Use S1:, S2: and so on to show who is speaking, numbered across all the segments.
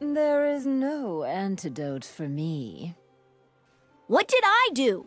S1: There is no antidote for me.
S2: What did I do?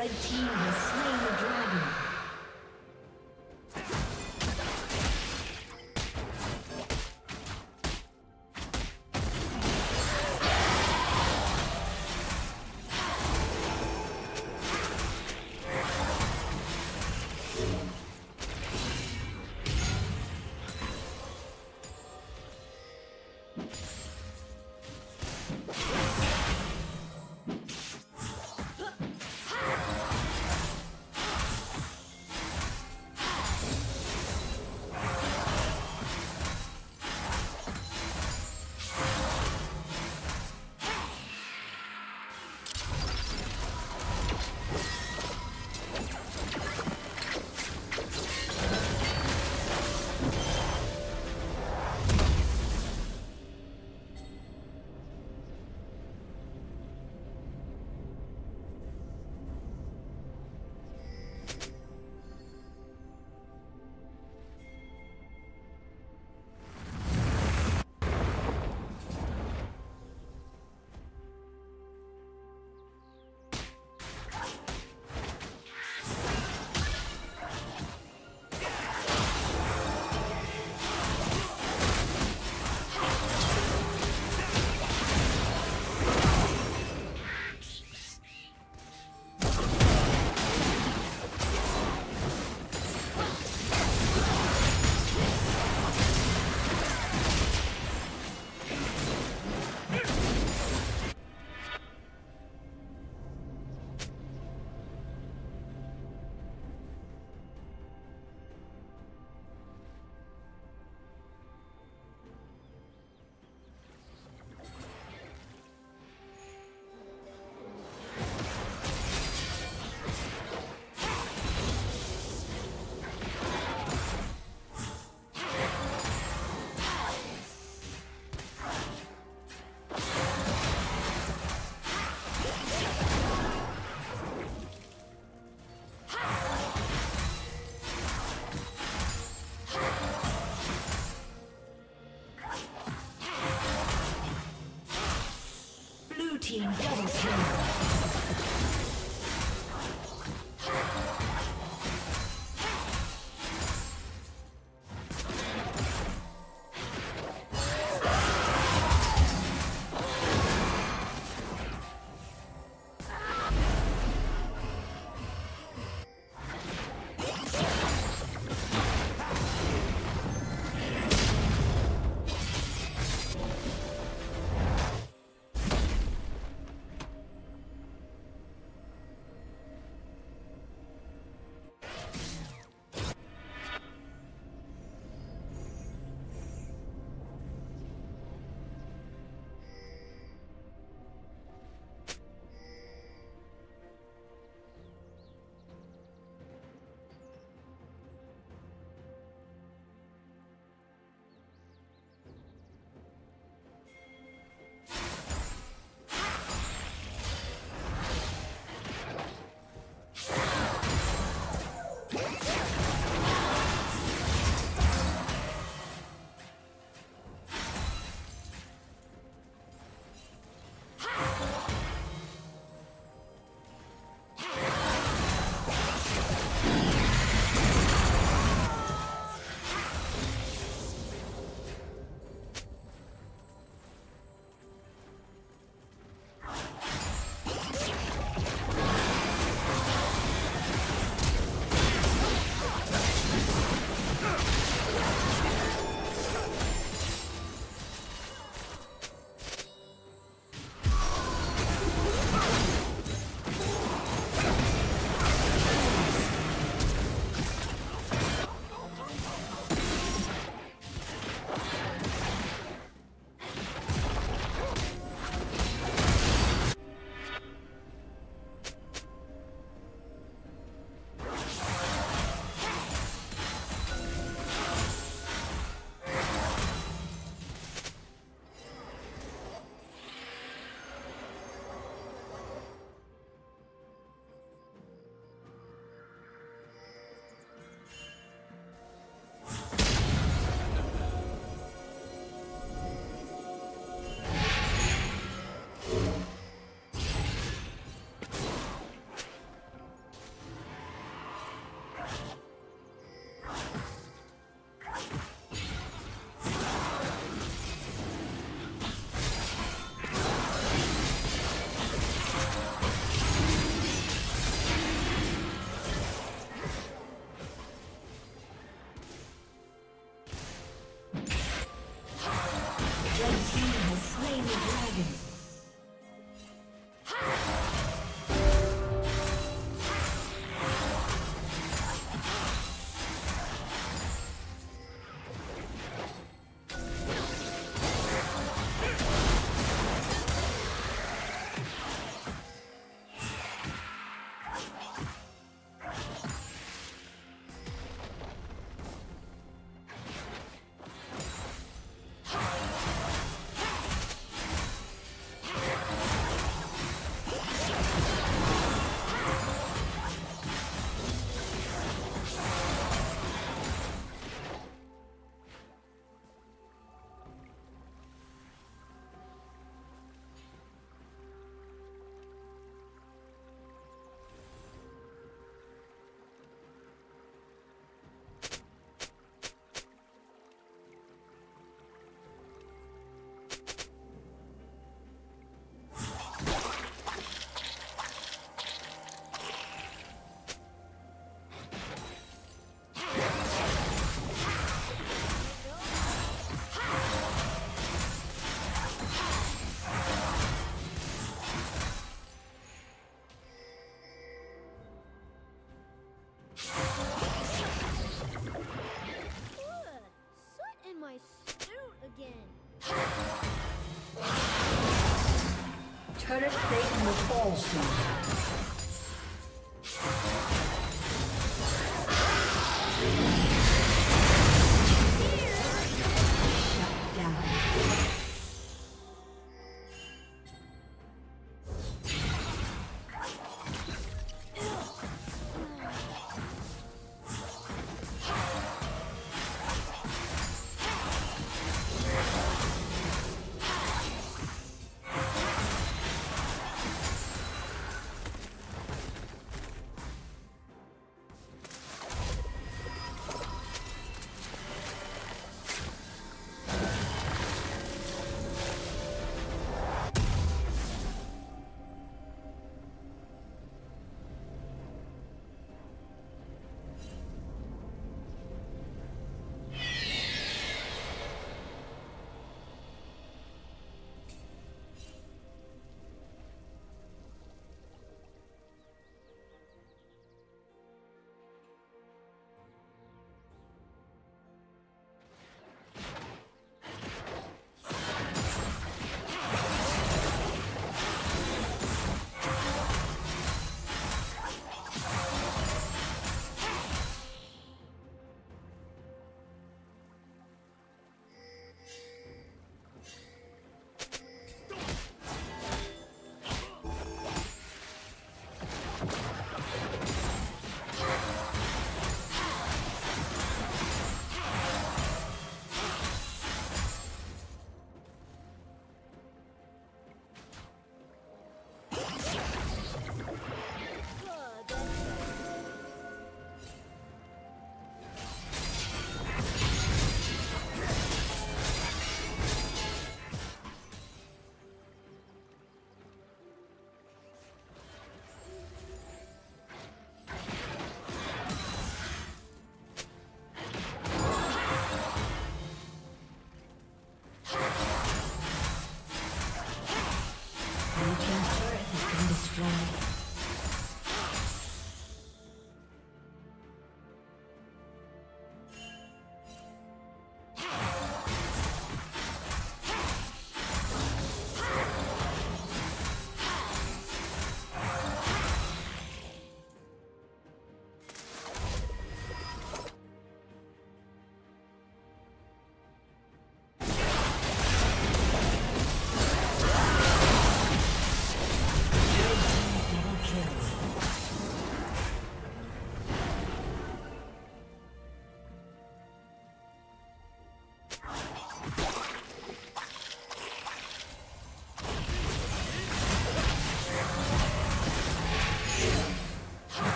S1: Red team has Turret plate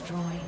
S1: destroyed.